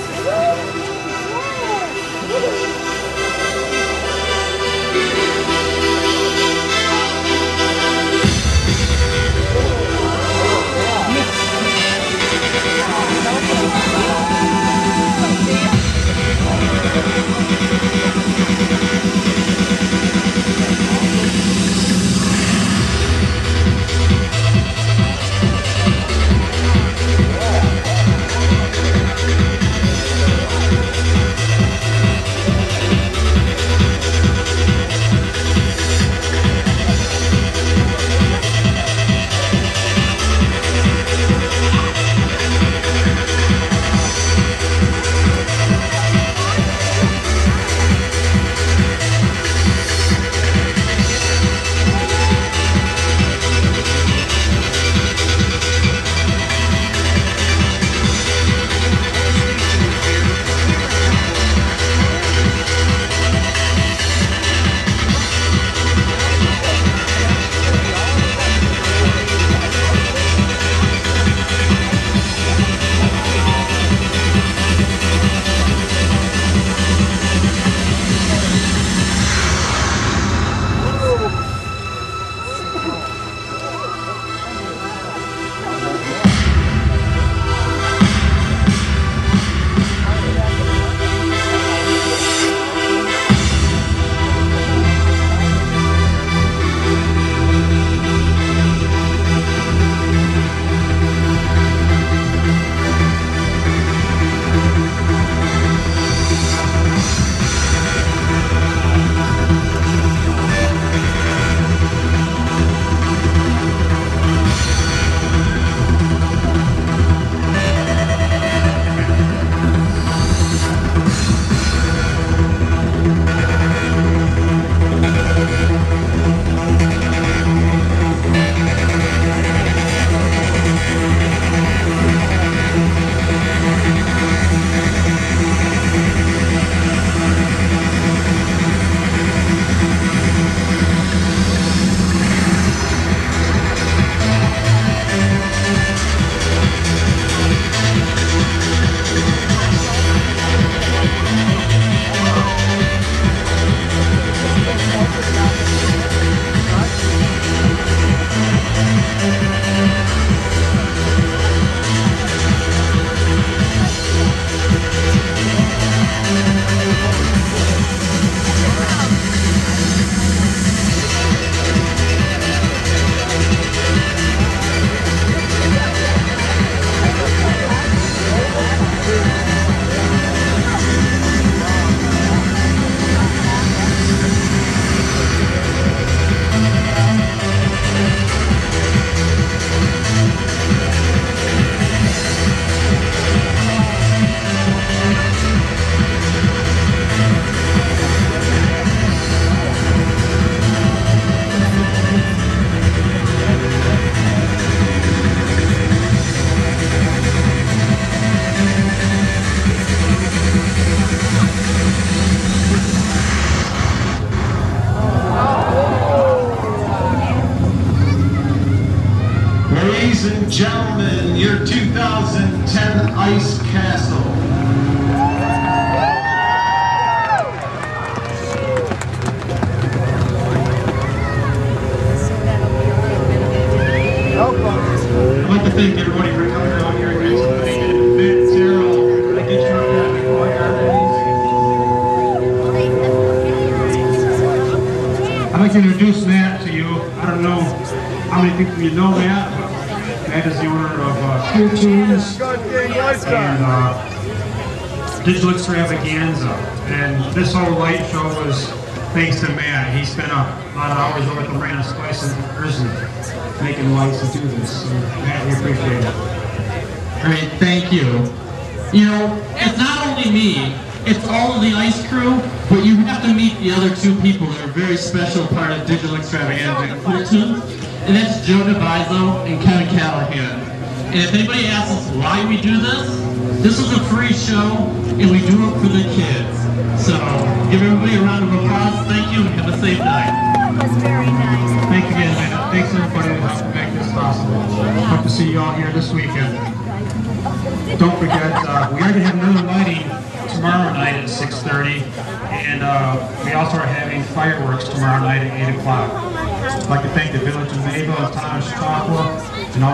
Uhul! And gentlemen, your 2010 Ice Castle. I'd like to thank everybody for coming out here again tonight. And Vince, Sarah, I get your hat before I got these. I'd like to introduce Matt to you. I don't know how many people you know Matt, Matt is the owner of uh, Cool Tunes and uh, Digital Extravaganza. And this whole light show was thanks to Matt. He spent a lot of hours over at the Random Spice and Jersey making lights to do this. So, Matt, we appreciate it. Great, thank you. You know, it's not only me, it's all of the ICE crew, but you have to meet the other two people that are a very special part of Digital Extravaganza and Cool Tunes, and that's Joe DeBiso and Kevin Callahan. And if anybody asks us why we do this, this is a free show, and we do it for the kids. So, give everybody a round of applause, thank you, and have a safe night. That was very nice. Thanks again, man. Thanks everybody that helped make this possible. Hope to see you all here this weekend. Don't forget, uh, we are going to have another lighting tomorrow night at 6.30, and uh, we also are having fireworks tomorrow night at 8 o'clock. I'd like to thank the Village of Mayville and of Chautauqua, and all